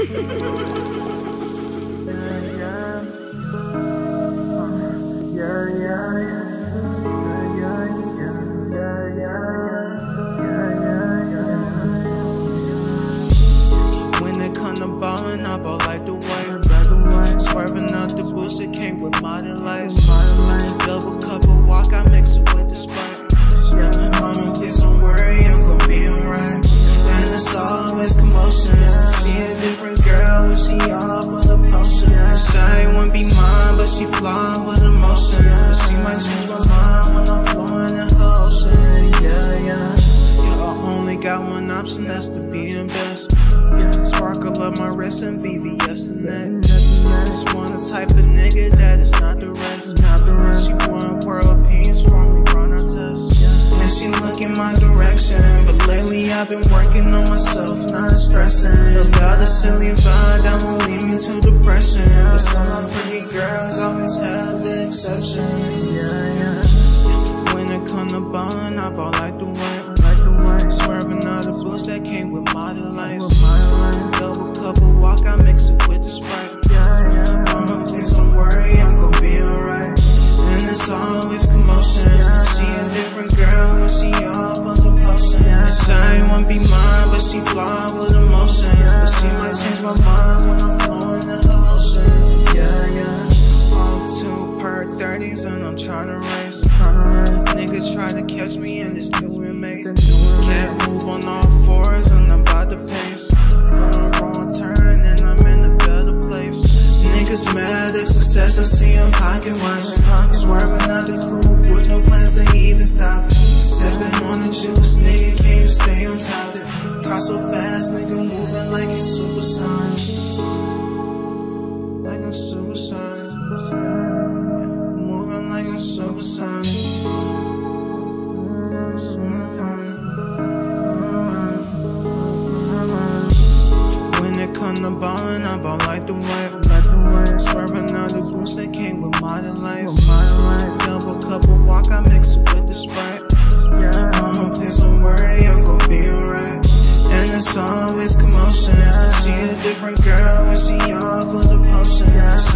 Ha ha ha ha! Got one option, that's to be the best. Sparkle up my wrist and VVS the neck. Just want a type of nigga that is not the rest. She want world peace from me, run our test. And she look in my direction. But lately I've been working on myself, not stressing. About a silly vibe that won't lead me to depression. But some pretty girls always have the exceptions. She flawed with emotions. But she might change my mind when I'm flowing in her ocean. Yeah, yeah. All two per 30s, and I'm tryna race. Nigga try to catch me in this new maze. Can't move on all fours, and I'm about to pace. On a wrong turn, and I'm in a better place. Niggas mad at success, I see them pocket watching. Swerving out the coupe with no plans to even stop. Sipping on the juice, nigga can't stay on top. Car so fast, nigga moving like it's supersonic. Like I'm supersonic. Yeah, moving like I'm supersonic. When it come to ballin', I ball like the white. it's always commotion. see a different girl when she on for the potion.